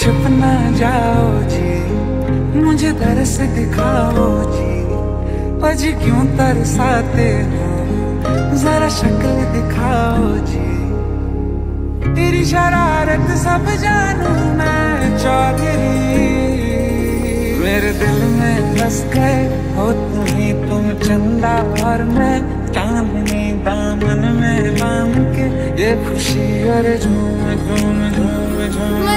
छुप ना जाओ जी। मुझे तरस दिखाओ जी। आज क्यों तरसाते हो? जरा शक्ल दिखाओ जी। तेरी शरारत सब जानू मैं चौधरी। मेरे दिल में बस गए हो तुम्ही तुम चंदा और मैं। चांदनी दामन में बाम के ये खुशी और झूम झूम झूम झूम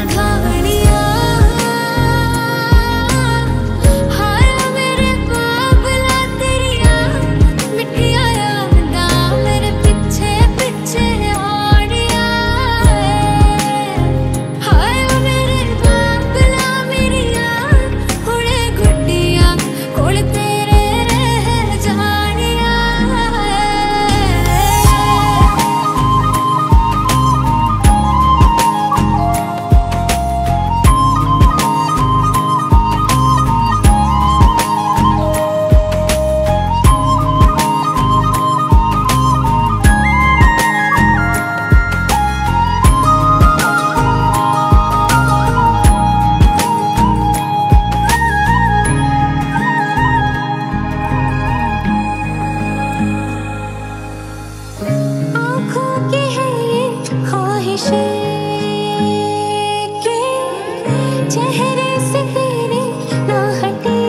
चेहरे से तेरे ना हटे।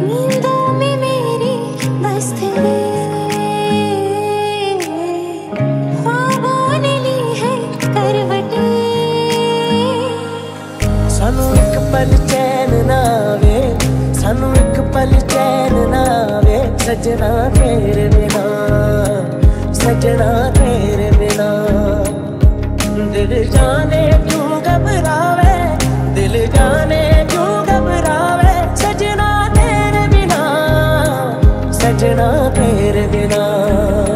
नींदों में मेरे बस ख्वाबों ने ली है करवटे। एक पल चैन ना आवे। एक पल चैन ना सजना तेरे बिना, सजना दिल जाने क्यों घबरावे? दिल जाने क्यों घबरावे? सजना तेरे बिना सजना तेरे बिना।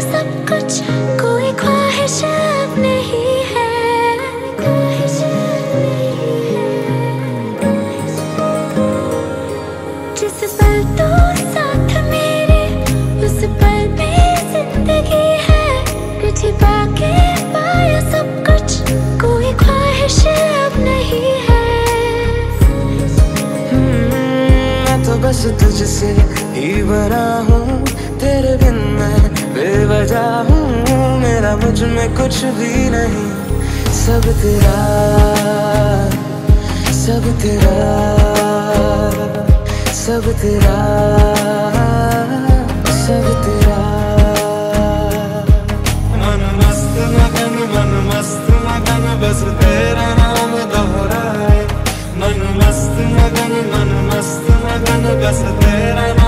सब कुछ। कोई ख्वाहिश है। है। जिस तो है। तुझे पाके पाया सब कुछ। कोई ख्वाहिश अब नहीं है। तो बस तुझसे ही बना हूँ। बेवजह हूँ मेरा मुझमें कुछ भी नहीं। सब तेरा सब तेरा सब तेरा सब तेरा। मन मस्त मगन, मन मस्त मगन, बस तेरा नाम दोहराए। मन मस्त मगन, मन मस्त मगन, बस तेरा